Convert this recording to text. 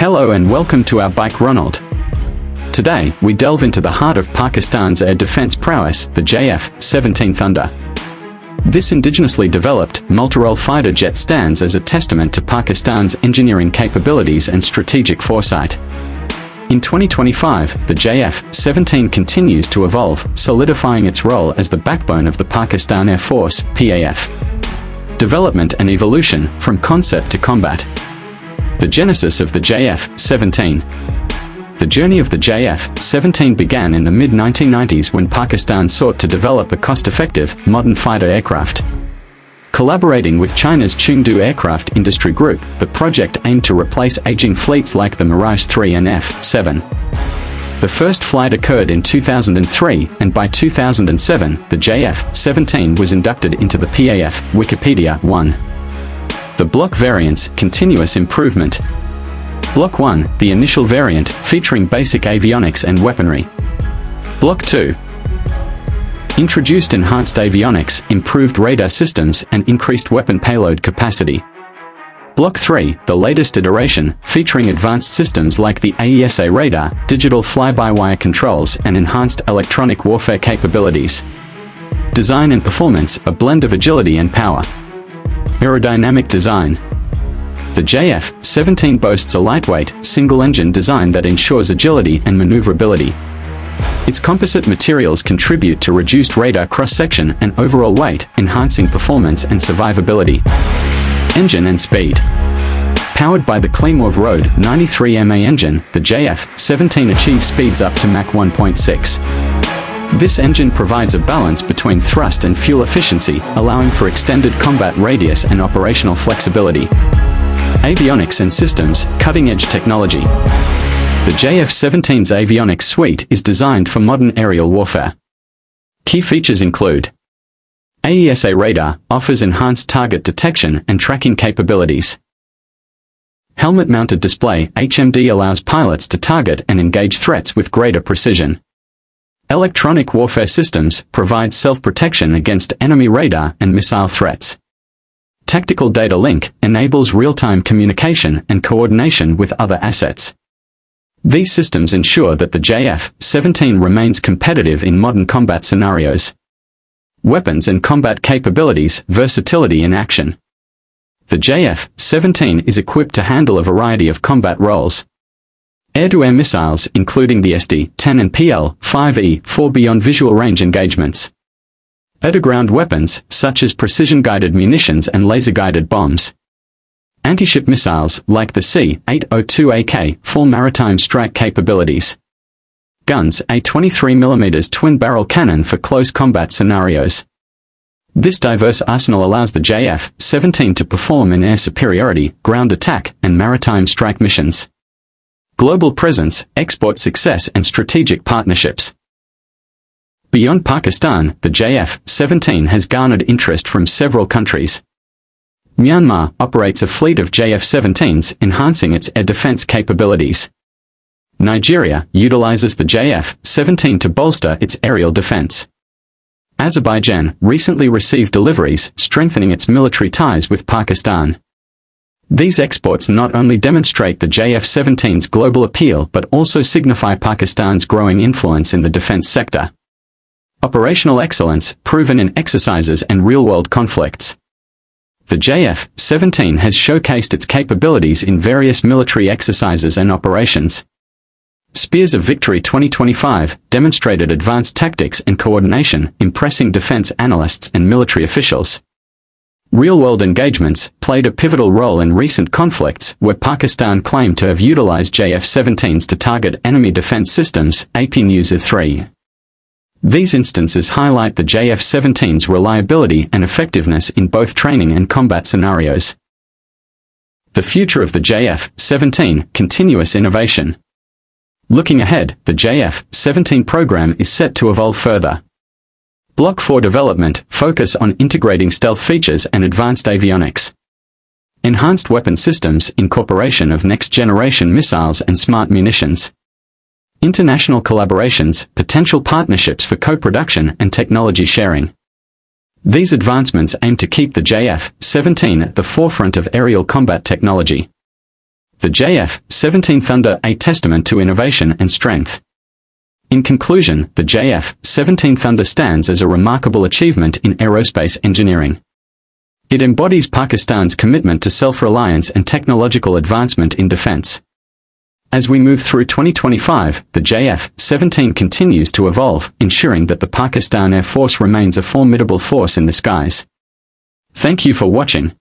Hello and welcome to our bike Ronald. Today, we delve into the heart of Pakistan's air defense prowess, the JF-17 Thunder. This indigenously developed, multi-role fighter jet stands as a testament to Pakistan's engineering capabilities and strategic foresight. In 2025, the JF-17 continues to evolve, solidifying its role as the backbone of the Pakistan Air Force, PAF. Development and evolution, from concept to combat. The genesis of the JF-17. The journey of the JF-17 began in the mid-1990s when Pakistan sought to develop a cost-effective, modern fighter aircraft. Collaborating with China's Chengdu Aircraft Industry Group, the project aimed to replace aging fleets like the Mirage 3 and F-7. The first flight occurred in 2003, and by 2007, the JF-17 was inducted into the PAF Wikipedia 1. The block variants, continuous improvement. Block 1, the initial variant, featuring basic avionics and weaponry. Block 2, introduced enhanced avionics, improved radar systems, and increased weapon payload capacity. Block 3, the latest iteration, featuring advanced systems like the AESA radar, digital fly-by-wire controls, and enhanced electronic warfare capabilities. Design and performance, a blend of agility and power. Aerodynamic design. The JF-17 boasts a lightweight, single-engine design that ensures agility and maneuverability. Its composite materials contribute to reduced radar cross-section and overall weight, enhancing performance and survivability. Engine and speed. Powered by the Klimov Road 93MA engine, the JF-17 achieves speeds up to Mach 1.6. This engine provides a balance between thrust and fuel efficiency, allowing for extended combat radius and operational flexibility. Avionics and Systems, cutting-edge technology. The JF-17's avionics suite is designed for modern aerial warfare. Key features include AESA radar offers enhanced target detection and tracking capabilities. Helmet-mounted display HMD allows pilots to target and engage threats with greater precision. Electronic warfare systems provide self-protection against enemy radar and missile threats. Tactical data link enables real-time communication and coordination with other assets. These systems ensure that the JF-17 remains competitive in modern combat scenarios. Weapons and combat capabilities, versatility in action. The JF-17 is equipped to handle a variety of combat roles, Air-to-air missiles, including the SD-10 and PL-5E-4 beyond visual range engagements. Air-to-ground weapons, such as precision-guided munitions and laser-guided bombs. Anti-ship missiles, like the C-802AK, full maritime strike capabilities. Guns, a 23mm twin-barrel cannon for close combat scenarios. This diverse arsenal allows the JF-17 to perform in air superiority, ground attack, and maritime strike missions global presence, export success and strategic partnerships. Beyond Pakistan, the JF-17 has garnered interest from several countries. Myanmar operates a fleet of JF-17s, enhancing its air defense capabilities. Nigeria utilizes the JF-17 to bolster its aerial defense. Azerbaijan recently received deliveries, strengthening its military ties with Pakistan. These exports not only demonstrate the JF-17's global appeal but also signify Pakistan's growing influence in the defense sector. Operational excellence, proven in exercises and real-world conflicts. The JF-17 has showcased its capabilities in various military exercises and operations. Spears of Victory 2025 demonstrated advanced tactics and coordination, impressing defense analysts and military officials. Real-world engagements played a pivotal role in recent conflicts where Pakistan claimed to have utilized JF-17s to target enemy defense systems, AP News 3. These instances highlight the JF-17's reliability and effectiveness in both training and combat scenarios. The future of the JF-17, continuous innovation. Looking ahead, the JF-17 program is set to evolve further. Block 4 development focus on integrating stealth features and advanced avionics. Enhanced weapon systems incorporation of next-generation missiles and smart munitions. International collaborations, potential partnerships for co-production and technology sharing. These advancements aim to keep the JF-17 at the forefront of aerial combat technology. the JF-17 Thunder a testament to innovation and strength. In conclusion, the JF-17 Thunder stands as a remarkable achievement in aerospace engineering. It embodies Pakistan's commitment to self-reliance and technological advancement in defense. As we move through 2025, the JF-17 continues to evolve, ensuring that the Pakistan Air Force remains a formidable force in the skies. Thank you for watching.